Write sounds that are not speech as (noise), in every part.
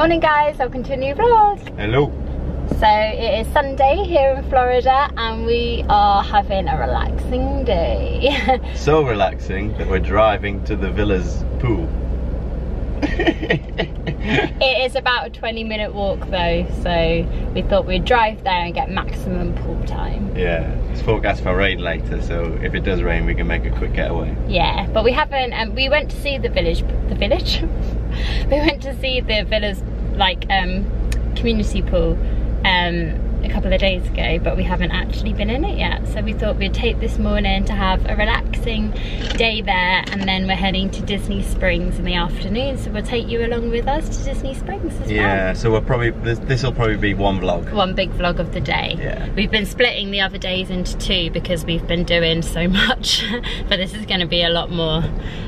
Morning guys, welcome to a new vlog. Hello. So it is Sunday here in Florida and we are having a relaxing day. (laughs) so relaxing that we're driving to the villa's pool. (laughs) (laughs) it is about a 20 minute walk though, so we thought we'd drive there and get maximum pool time. Yeah, it's forecast for rain later, so if it does rain, we can make a quick getaway. Yeah, but we haven't, um, we went to see the village, the village? (laughs) we went to see the villa's like um, community pool um, a couple of days ago, but we haven't actually been in it yet. So we thought we'd take this morning to have a relaxing day there, and then we're heading to Disney Springs in the afternoon. So we'll take you along with us to Disney Springs as yeah, well. Yeah, so we'll probably this will probably be one vlog. One big vlog of the day. Yeah. We've been splitting the other days into two because we've been doing so (laughs) much, but this is going to be a lot more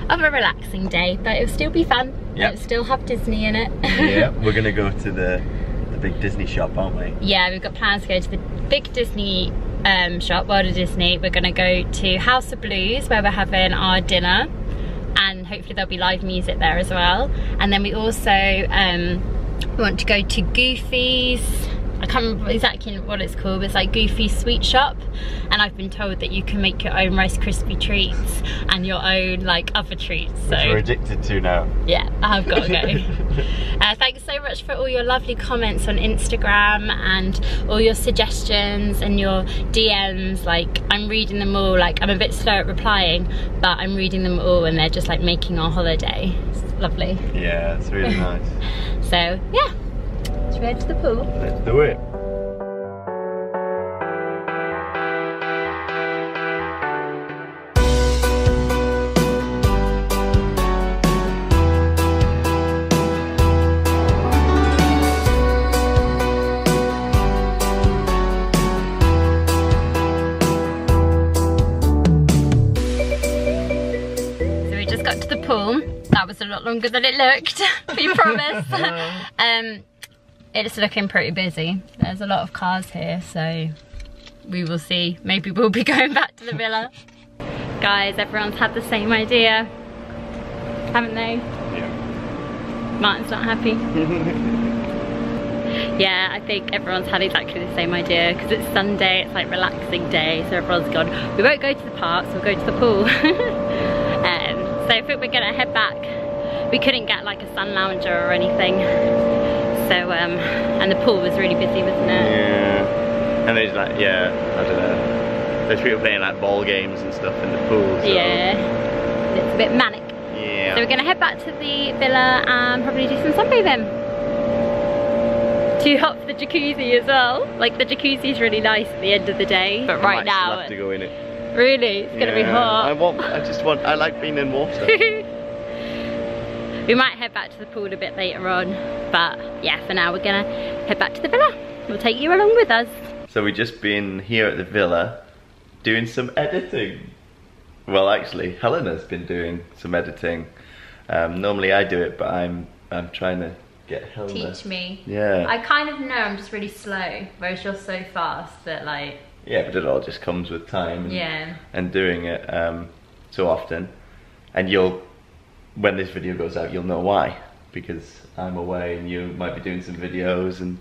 of a relaxing day, but it'll still be fun. Yeah. It'll still have Disney in it. yeah, (laughs) we're gonna go to the big Disney shop, aren't we? Yeah, we've got plans to go to the big Disney um, shop, World of Disney. We're gonna go to House of Blues where we're having our dinner and hopefully there'll be live music there as well. And then we also um, want to go to Goofy's I can't remember exactly what it's called, but it's like Goofy Sweet Shop. And I've been told that you can make your own Rice Krispie treats and your own like other treats. So Which we're addicted to now. Yeah, I've got to go. (laughs) uh, thanks so much for all your lovely comments on Instagram and all your suggestions and your DMs. Like I'm reading them all. Like I'm a bit slow at replying, but I'm reading them all and they're just like making our holiday. It's lovely. Yeah, it's really (laughs) nice. So yeah. We head to the pool? Let's do it. So we just got to the pool. That was a lot longer than it looked, (laughs) we promise. (laughs) um, it's looking pretty busy. There's a lot of cars here, so we will see. Maybe we'll be (laughs) going back to the villa. Guys, everyone's had the same idea, haven't they? Yeah. Martyn's not happy. (laughs) yeah, I think everyone's had exactly the same idea because it's Sunday, it's like relaxing day, so everyone's gone, we won't go to the parks, we'll go to the pool. (laughs) um, so I think we're gonna head back. We couldn't get like a sun lounger or anything. So, um, and the pool was really busy, wasn't it? Yeah. And there's like, yeah, I don't know. There's people playing like ball games and stuff in the pool. So. Yeah, it's a bit manic. Yeah. So we're gonna head back to the villa and probably do some sunbathing. Too hot for the jacuzzi as well. Like the jacuzzi is really nice at the end of the day, but I right now, still have to go in it. really, it's gonna be Yeah, hot. I want. I just want. I like being in water. (laughs) we might head back to the pool a bit later on, but yeah, for now we're gonna head back to the villa. We'll take you along with us. so we've just been here at the villa, doing some editing. Well, actually, Helena's been doing some editing. Um, normally I do it, but I'm I'm trying to get Helena. Teach me. Yeah. I kind of know I'm just really slow, whereas you're so fast that like, Yeah, but it all just comes with time. And, yeah. and doing it um, so often. And you'll, when this video goes out, you'll know why. Because I'm away and you might be doing some videos and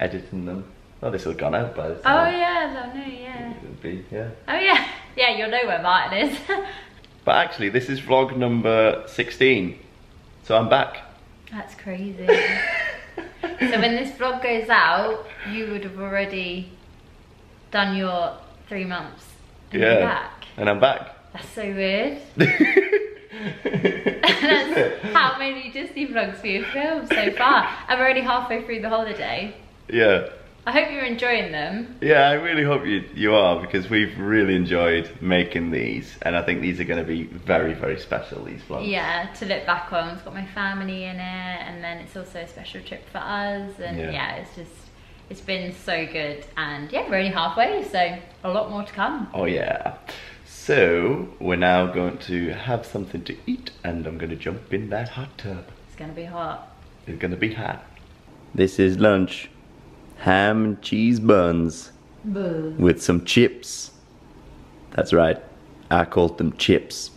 editing them. Well, this will have gone out by the oh, time. Oh yeah, I know, yeah. It'll be, yeah. Oh yeah, (laughs) yeah, you'll know where Martyn is. (laughs) But actually, this is vlog number 16. So I'm back. That's crazy. (laughs) so when this vlog goes out, you would have already done your three months. And yeah. back. And I'm back. That's so weird. (laughs) How many Disney vlogs we have filmed so far. I'm already halfway through the holiday. Yeah. I hope you're enjoying them. Yeah, I really hope you you are because we've really enjoyed making these, and I think these are going to be very very special. These vlogs. Yeah, to look back on. It's got my family in it, and then it's also a special trip for us. And Yeah. yeah, it's just, it's been so good. And yeah, we're only halfway, so a lot more to come. Oh yeah. So we're now going to have something to eat, and I'm going to jump in that hot tub. It's gonna be hot. It's going to be hot. This is lunch. Ham and cheese buns Boo. with some chips. That's right. I called them chips.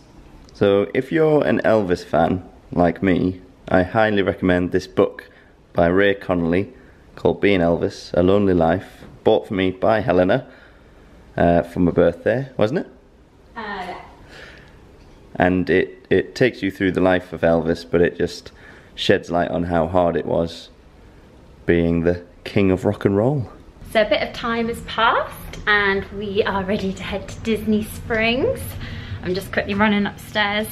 So if you're an Elvis fan like me, I highly recommend this book by Ray Connolly called Being Elvis, A Lonely Life, bought for me by Helena uh, for my birthday, wasn't it? And it, it takes you through the life of Elvis, but it just sheds light on how hard it was being the king of rock and roll. So a bit of time has passed and we are ready to head to Disney Springs. I'm just quickly running upstairs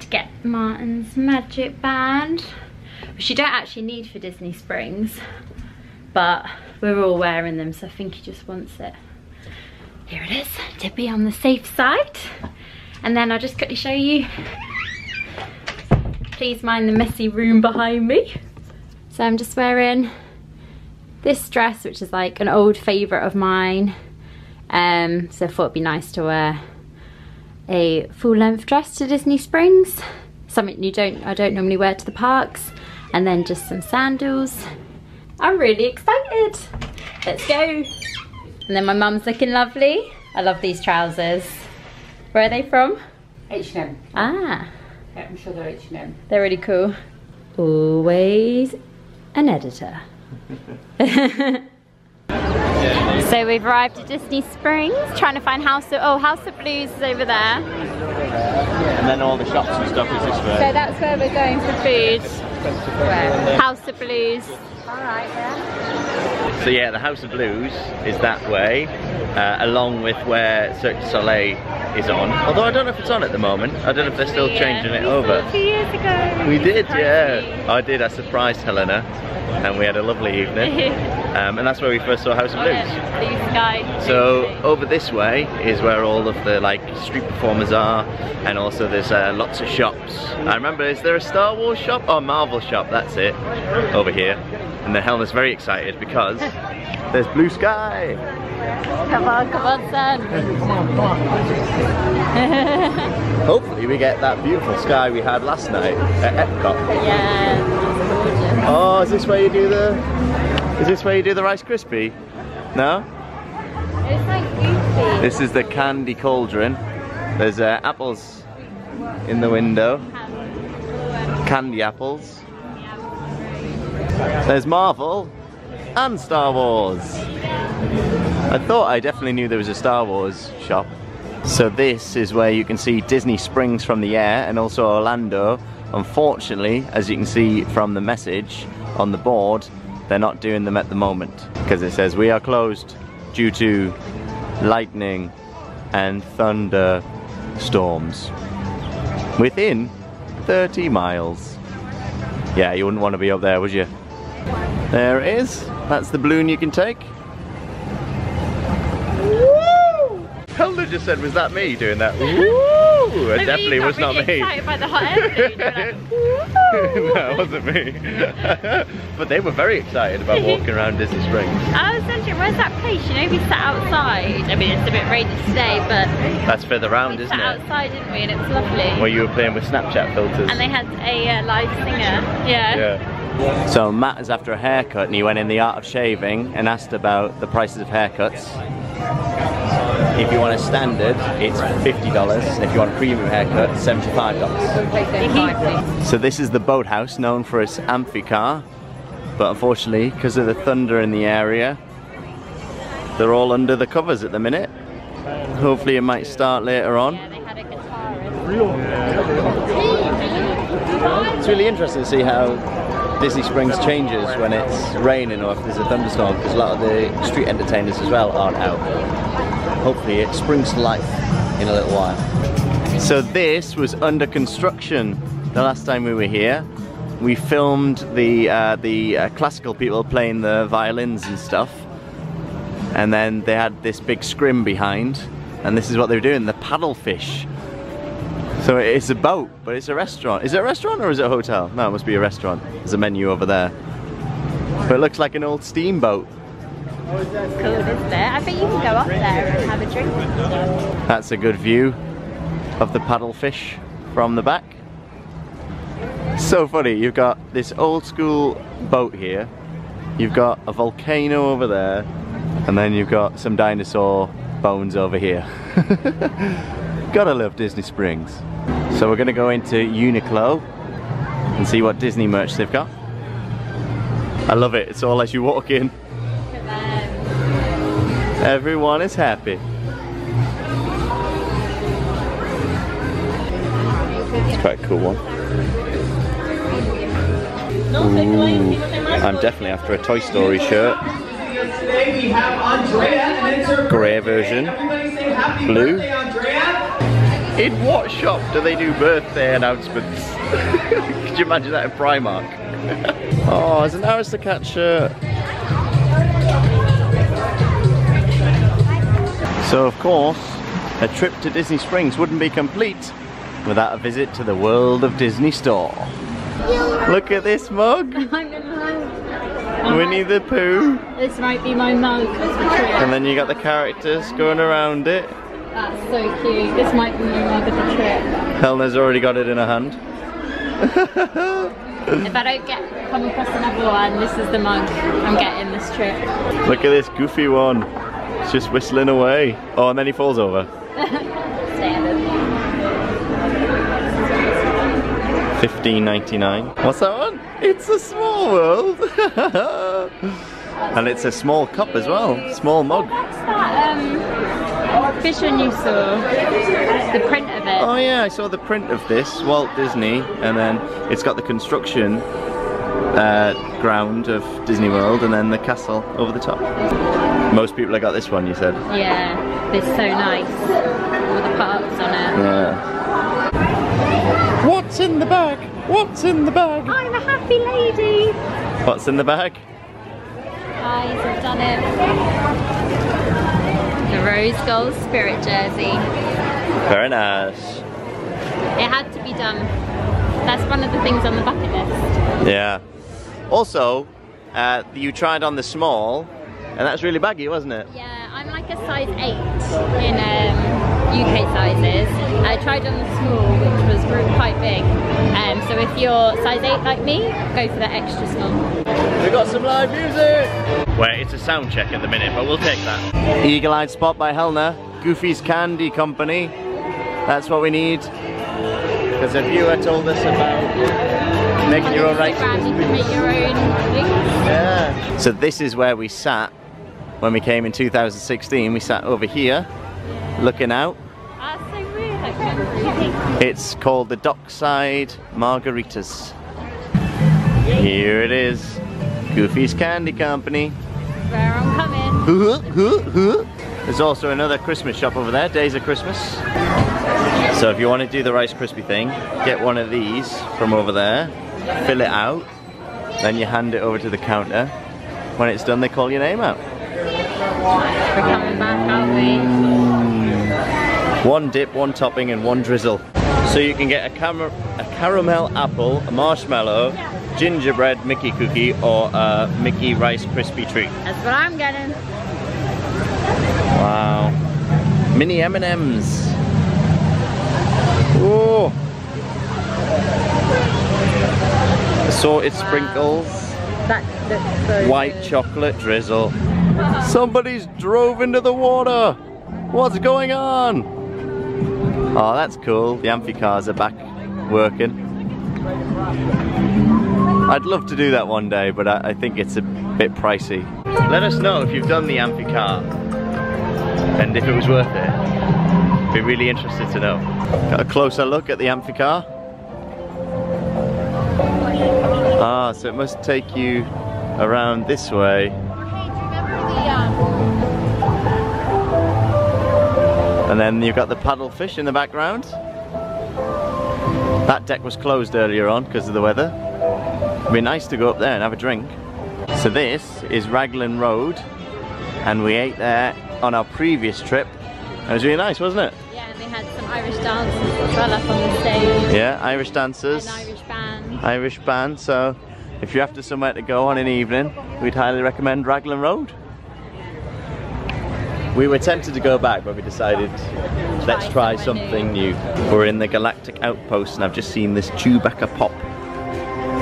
to get Martyn's magic band, which you don't actually need for Disney Springs, but we're all wearing them, so I think he just wants it. Here it is, to be on the safe side. And then I'll just quickly show you. Please mind the messy room behind me. So I'm just wearing this dress, which is like an old favourite of mine. Um, so I thought it'd be nice to wear a full length dress to Disney Springs. Something you don't, I don't normally wear to the parks. And then just some sandals. I'm really excited. Let's go. And then my mum's looking lovely. I love these trousers. Where are they from? H&M. Ah, Yeah, I'm sure they're H&M. they're really cool. Always an editor. (laughs) so we've arrived at Disney Springs, trying to find House of, oh, House of Blues is over there. And then all the shops and stuff is this way. So that's where we're going for food. Where? House of Blues. Alright, yeah. So yeah, the House of Blues is that way, uh, along with where Cirque du Soleil is on. Although I don't know if it's on at the moment. I don't know if they're still changing it over. Two years ago. We did, yeah. I did. I surprised Helena, and we had a lovely evening. (laughs) Um, and that's where we first saw House of Blues. So over this way is where all of the like street performers are, and also there's uh, lots of shops. I remember, is there a Star Wars shop? Oh, Marvel shop. That's it. Over here, and the Helena's very excited because (laughs) there's blue sky. Come on, come on, son. (laughs) Hopefully, we get that beautiful sky we had last night at Epcot. yeah. Oh, is this where you do the? Is this where you do the Rice Krispie? No. It's like goofy. This is the candy cauldron. There's uh, apples in the window. Candy apples. There's Marvel and Star Wars. I thought I definitely knew there was a Star Wars shop. So this is where you can see Disney Springs from the air and also Orlando. Unfortunately, as you can see from the message on the board, they're not doing them at the moment because it says we are closed due to lightning and thunder storms within 30 miles. Yeah, you wouldn't want to be up there, would you? There it is. That's the balloon you can take. Woo! Helena just said, was that me doing that? Woo! It definitely was not me. Excited by the hot air balloon. You're like, (laughs) no, it wasn't me. (laughs) but they were very excited about (laughs) walking around Disney Springs. I was wondering, where's that place? You know, we sat outside. I mean, it's a bit rainy today, but That's further round, isn't it? We sat it? outside, didn't we? And it was lovely. Where you were playing with Snapchat filters. And they had a uh, live singer. Yeah. Yeah. So Matt is after a haircut and he went in the art of shaving and asked about the prices of haircuts. If you want a standard, it's $50. If you want a premium haircut, $75. So this is the boathouse known for its amphicar. But unfortunately, because of the thunder in the area, they're all under the covers at the minute. Hopefully it might start later on. Yeah, they had a guitarist. It's really interesting to see how Disney Springs changes when it's raining or if there's a thunderstorm because a lot of the street entertainers as well aren't out. Hopefully it springs to life in a little while. So this was under construction the last time we were here. We filmed the uh, the uh, classical people playing the violins and stuff, and then they had this big scrim behind, and this is what they were doing: the paddlefish. So it's a boat, but it's a restaurant. Is it a restaurant or is it a hotel? No, it must be a restaurant. There's a menu over there. But it looks like an old steamboat. Cool, isn't it? I think you can go up there and have a drink. That's a good view of the paddlefish from the back. So funny, you've got this old school boat here, you've got a volcano over there, and then you've got some dinosaur bones over here. (laughs) Gotta love Disney Springs. So we're gonna go into Uniqlo and see what Disney merch they've got. I love it. It's all as you walk in. Look at them. Everyone is happy. It's quite a cool one. Ooh, I'm definitely after a Toy Story shirt. Today we have Andrea, and it's her Grey version. Everybody say happy Blue. Birthday, Andrea. In what shop do they do birthday announcements? (laughs) Could you imagine that in Primark? (laughs) oh, it's an Aristocats shirt. So of course, a trip to Disney Springs wouldn't be complete without a visit to the World of Disney store. Look at this mug, I'm in love. Winnie the Pooh. This might be my mug as a trip. And then you got the characters going around it. That's so cute. This might be my mug of the trip. Helena's already got it in her hand. (laughs) If I don't get come across another one, this is the mug I'm getting this trip. Look at this goofy one. It's just whistling away. Oh, and then he falls over. (laughs) Fifteen ninety nine. What's that one? It's a small world. (laughs) and it's a small cup as well. Small mug. Oh, What's um, um, you saw? The print of it. Oh yeah, I saw the print of this, Walt Disney, and then it's got the construction uh, ground of Disney World and then the castle over the top. Most people have got this one, you said. Yeah, it's so nice. All the parts on it. Yeah. What's in the bag? What's in the bag? I'm a happy lady. What's in the bag? I've done it. The rose gold spirit jersey. Very nice. It had to be done. That's one of the things on the bucket list. Yeah. Also, uh, you tried on the small, and that's really baggy, wasn't it? Yeah, I'm like a size 8 in um, UK sizes. I tried on the small, which was quite big. Um, so if you're size 8 like me, go for the extra small. We've got some live music! Well, it's a sound check at the minute, but we'll take that. Eagle-Eyed Spot by Helena, Goofy's Candy Company. That's what we need. Because a viewer told us about making your own rice you can make your own things. Yeah. So this is where we sat when we came in 2016. We sat over here, looking out. It's called the Dockside Margaritas. Here it is, Goofy's Candy Company. Where I'm coming. There's also another Christmas shop over there, Days of Christmas. So if you want to do the Rice Krispie thing, get one of these from over there, fill it out, then you hand it over to the counter. When it's done, they call your name out. We're coming back, aren't we? One dip, one topping, and one drizzle. So you can get a, cam- a caramel apple, a marshmallow, gingerbread Mickey cookie, or a Mickey Rice Krispie treat. That's what I'm getting. Wow. Mini M&Ms. Oh. Assorted sprinkles, That so white good. chocolate drizzle. Somebody's drove into the water. What's going on? Oh, that's cool. The amphicars are back working. I'd love to do that one day, but I, I think it's a bit pricey. Let us know if you've done the amphicar and if it was worth it. Be really interested to know. Got a closer look at the amphicar. Ah, so it must take you around this way. And then you've got the paddlefish in the background. That deck was closed earlier on because of the weather. It'd be nice to go up there and have a drink. So this is Raglan Road and we ate there on our previous trip. It was really nice, wasn't it? Yeah, and they had some Irish dancers as well up on the stage. Yeah, Irish dancers, An Irish band. Irish band. So if you're after somewhere to go on an evening, we'd highly recommend Raglan Road. We were tempted to go back, but we decided let's try something new. We're in the Galactic Outpost, and I've just seen this Chewbacca pop.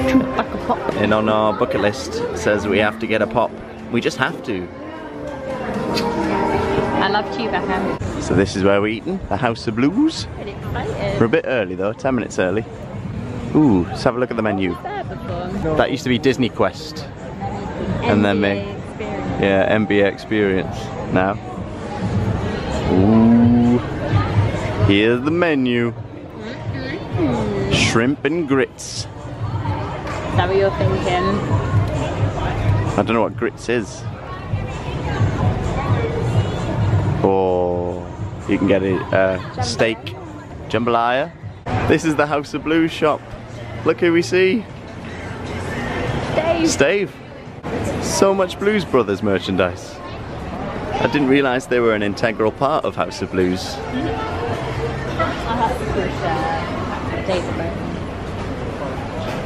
Chewbacca pop. And on our bucket list it says we have to get a pop. We just have to. I love Chewbacca. So this is where we're eating, the House of Blues. We're a bit early though, 10 minutes early. Ooh, let's have a look at the menu. That used to be Disney Quest. and then me. Yeah, NBA experience now. Ooh. Here's the menu. Shrimp and grits. Is that what you're thinking? I don't know what grits is. Or you can get a uh, steak jambalaya. This is the House of Blues shop. Look who we see. Dave. Stave. So much Blues Brothers merchandise. I didn't realise they were an integral part of House of Blues. I'll have to push uh, Dave a bit.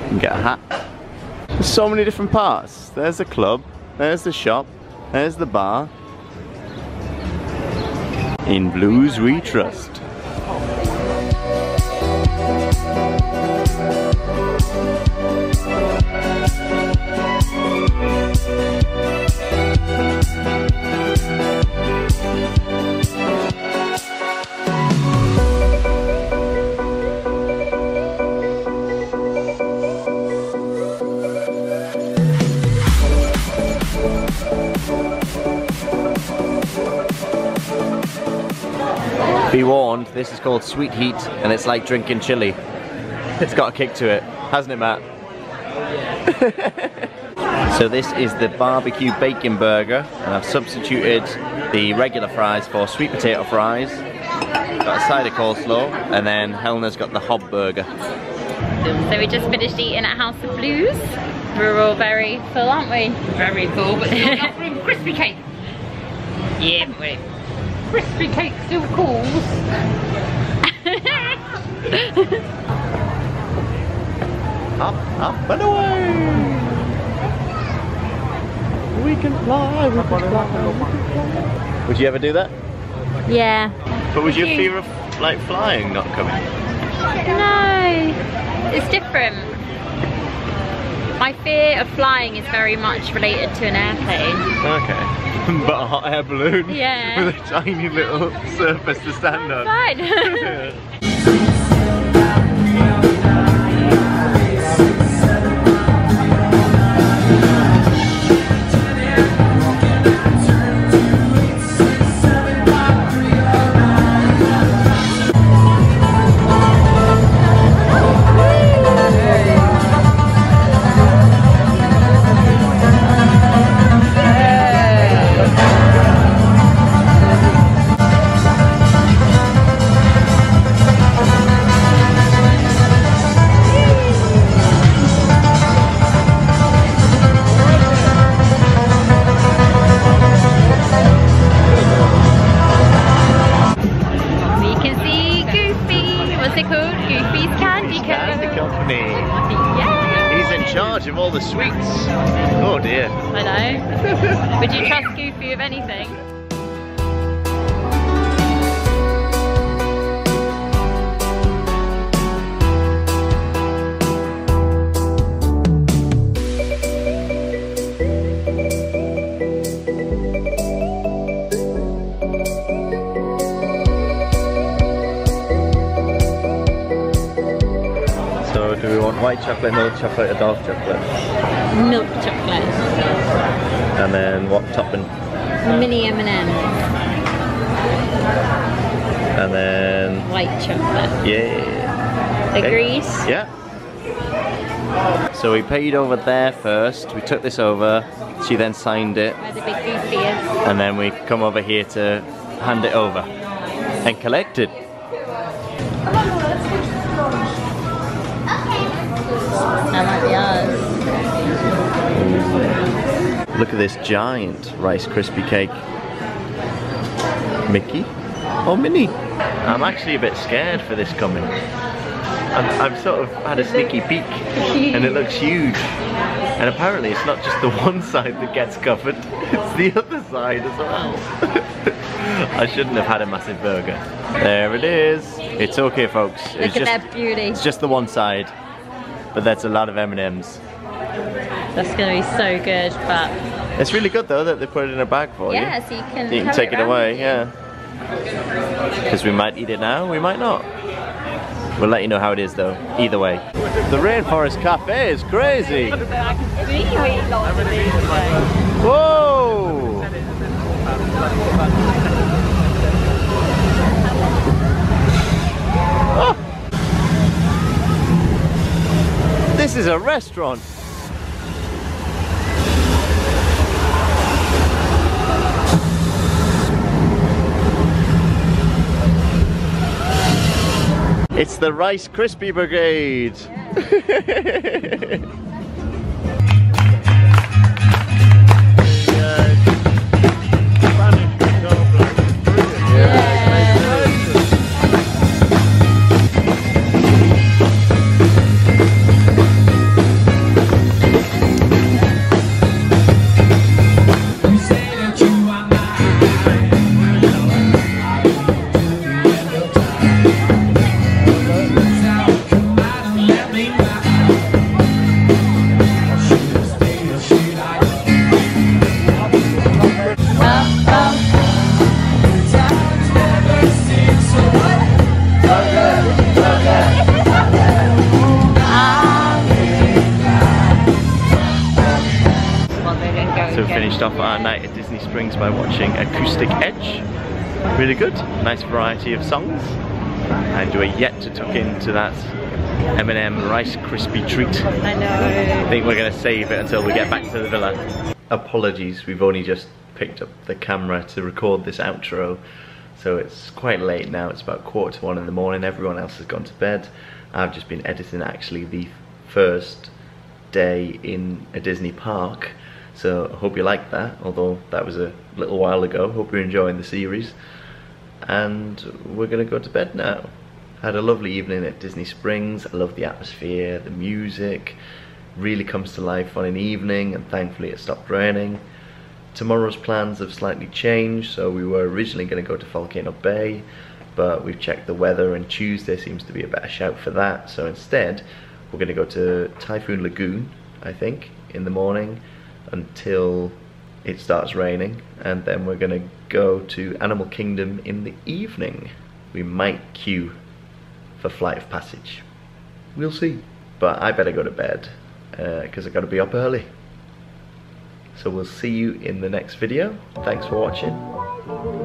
You can get a hat. There's so many different parts. There's the club, there's the shop, there's the bar. In Blues we trust. Be warned, this is called Sweet Heat and it's like drinking chili. It's got a kick to it, hasn't it Matt? (laughs) so this is the barbecue bacon burger and I've substituted the regular fries for sweet potato fries. Got a side of coleslaw and then Helena's got the hob burger. So we just finished eating at House of Blues. We're all very full, aren't we? Very full, but still enough (laughs) room. Crispy cake. Yeah, but wait. Crispy cake still calls. (laughs) Up, up and away! We can fly, we can fly. Would you ever do that? yeah. But was your fear of like flying not coming? No, it's different. My fear of flying is very much related to an airplane. Okay. (laughs) but a hot air balloon Yeah. (laughs) with a tiny little surface to stand on. Fine. (laughs) white chocolate, milk chocolate, or dark chocolate? Milk chocolate. And then what topping? Mini M&M. And then White chocolate. yeah. Agrees? Yeah. So we paid over there first. We took this over. She then signed it, the and then we come over here to hand it over and collect it. That might be ours. Look at this giant Rice Krispie cake. Mickey or Minnie? I'm actually a bit scared for this coming. I've, I've sort of had a sneaky peek and it looks huge. And apparently it's not just the (laughs) one side that gets covered, it's the other side as well. (laughs) I shouldn't have had a massive burger. There it is. It's okay folks. Look It's at just, that beauty. it's just the one side. But that's a lot of M&Ms. That's gonna be so good, but It's really good though that they put it in a bag for you. yeah, so you can, You can take it around away, yeah. Because we might eat it now, we might not. We'll let you know how it is though, either way. The Rainforest Cafe is crazy. Whoa! Oh. This is a restaurant. It's the Rice Krispie Brigade. You (laughs) Springs by watching Acoustic Edge. Really good, nice variety of songs. And we're yet to tuck into that M&M Rice Krispie treat. I know. I think we're going to save it until we get back to the villa. Apologies, we've only just picked up the camera to record this outro. So it's quite late now, it's about quarter to one in the morning, everyone else has gone to bed. I've just been editing actually the first day in a Disney park. So I hope you liked that, although that was a little while ago. Hope you're enjoying the series. And we're gonna go to bed now. Had a lovely evening at Disney Springs. I love the atmosphere, the music. Really comes to life on an evening, and thankfully it stopped raining. Tomorrow's plans have slightly changed, so we were originally going to go to Volcano Bay, but we've checked the weather, and Tuesday seems to be a better shout for that. So instead, we're going to go to Typhoon Lagoon, I think, in the morning until it starts raining, and then we're going to go to Animal Kingdom in the evening. We might queue for Flight of Passage. We'll see. But I better go to bed uh, because I've got to be up early. So we'll see you in the next video. Thanks for watching.